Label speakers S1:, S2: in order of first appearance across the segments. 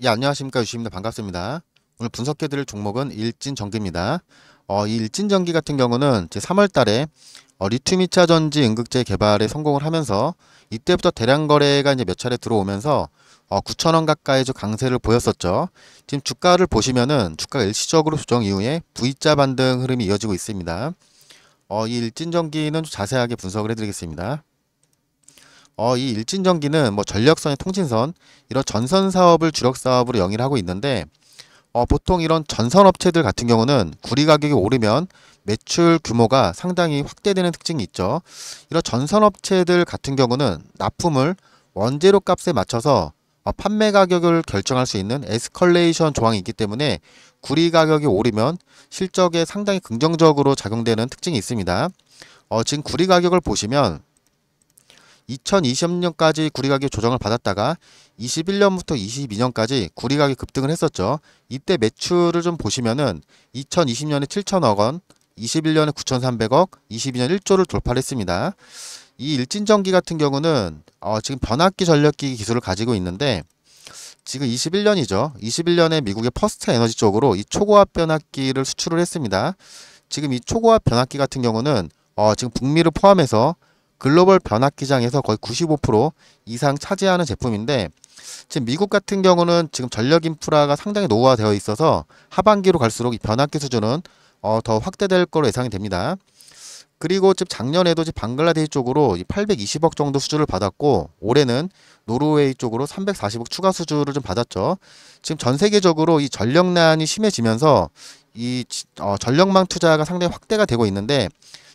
S1: 예, 안녕하십니까 유시입니다. 반갑습니다. 오늘 분석해드릴 종목은 일진전기입니다. 어, 이 일진전기 같은 경우는 제 3월달에 어, 리튬 2차 전지 응급제 개발에 성공을 하면서 이때부터 대량 거래가 이제 몇 차례 들어오면서 어, 9천원 가까이 좀 강세를 보였었죠. 지금 주가를 보시면은 주가가 일시적으로 조정 이후에 V자 반등 흐름이 이어지고 있습니다. 어, 이 일진전기는 좀 자세하게 분석을 해드리겠습니다. 어, 이 일진전기는 뭐 전력선의 통신선 이런 전선 사업을 주력 사업으로 영위를 하고 있는데 어, 보통 이런 전선 업체들 같은 경우는 구리 가격이 오르면 매출 규모가 상당히 확대되는 특징이 있죠. 이런 전선 업체들 같은 경우는 납품을 원재료 값에 맞춰서 어, 판매 가격을 결정할 수 있는 에스컬레이션 조항이 있기 때문에 구리 가격이 오르면 실적에 상당히 긍정적으로 작용되는 특징이 있습니다. 어, 지금 구리 가격을 보시면 2020년까지 구리 가격 조정을 받았다가 21년부터 22년까지 구리 가격 급등을 했었죠. 이때 매출을 좀 보시면은 2020년에 7천억 원, 21년에 9,300억, 22년 1조를 돌파를 했습니다. 이 일진전기 같은 경우는 어, 지금 변압기 전력기 기술을 가지고 있는데 지금 21년이죠. 21년에 미국의 FirstEnergy 쪽으로 이 초고압 변압기를 수출을 했습니다. 지금 이 초고압 변압기 같은 경우는 어, 지금 북미를 포함해서 글로벌 변압기장에서 거의 95% 이상 차지하는 제품인데 지금 미국 같은 경우는 지금 전력 인프라가 상당히 노후화되어 있어서 하반기로 갈수록 이 변압기 수준은 어, 더 확대될 거로 예상이 됩니다. 그리고 지금 작년에도 지금 방글라데시 쪽으로 820억 정도 수주를 받았고 올해는 노르웨이 쪽으로 340억 추가 수주를 좀 받았죠. 지금 전 세계적으로 이 전력난이 심해지면서 이 어, 전력망 투자가 상당히 확대가 되고 있는데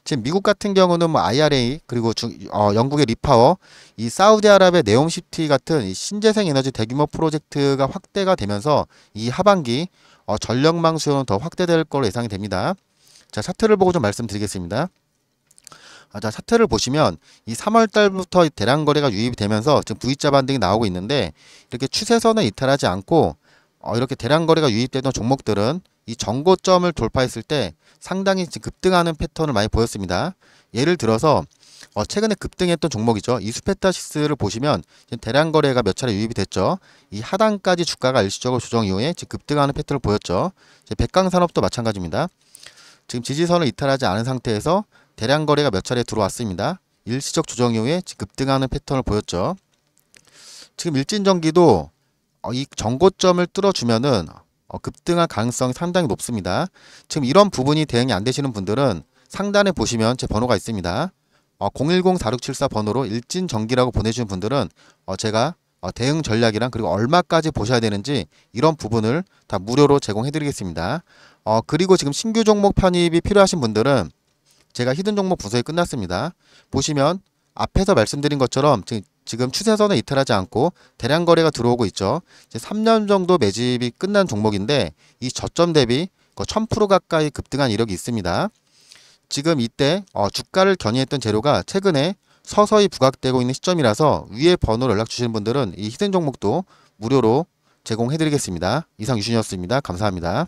S1: 지금 미국 같은 경우는 뭐 IRA 그리고 중, 어, 영국의 REPower, 이 사우디아랍의 네옴시티 같은 이 신재생 에너지 대규모 프로젝트가 확대가 되면서 이 하반기 어, 전력망 수요는 더 확대될 걸로 예상이 됩니다. 자 차트를 보고 좀 말씀드리겠습니다. 아, 자 차트를 보시면 이 3월 달부터 대량 거래가 유입이 되면서 지금 V자 반등이 나오고 있는데 이렇게 추세선을 이탈하지 않고 어, 이렇게 대량 거래가 유입되던 종목들은 이 정고점을 돌파했을 때 상당히 급등하는 패턴을 많이 보였습니다. 예를 들어서 어, 최근에 급등했던 종목이죠. 이수페타시스를 보시면 대량 거래가 몇 차례 유입이 됐죠. 이 하단까지 주가가 일시적으로 조정 이후에 급등하는 패턴을 보였죠. 백강산업도 마찬가지입니다. 지금 지지선을 이탈하지 않은 상태에서 대량 거래가 몇 차례 들어왔습니다. 일시적 조정 이후에 급등하는 패턴을 보였죠. 지금 일진전기도 어, 이 정고점을 뚫어주면은 어, 급등할 가능성이 상당히 높습니다. 지금 이런 부분이 대응이 안 되시는 분들은 상단에 보시면 제 번호가 있습니다. 어, 010-4674 번호로 일진전기라고 보내주신 분들은 어, 제가 어, 대응 전략이랑 그리고 얼마까지 보셔야 되는지 이런 부분을 다 무료로 제공해 드리겠습니다. 어, 그리고 지금 신규 종목 편입이 필요하신 분들은 제가 hidden 종목 분석이 끝났습니다. 보시면 앞에서 말씀드린 것처럼 지금 지금 추세선을 이탈하지 않고 대량 거래가 들어오고 있죠. 이제 3년 정도 매집이 끝난 종목인데 이 저점 대비 1000% 가까이 급등한 이력이 있습니다. 지금 이때 어, 주가를 견인했던 재료가 최근에 서서히 부각되고 있는 시점이라서 위에 번호로 연락 주시는 분들은 이 hidden 종목도 무료로 제공해 드리겠습니다. 이상 유신이었습니다. 감사합니다.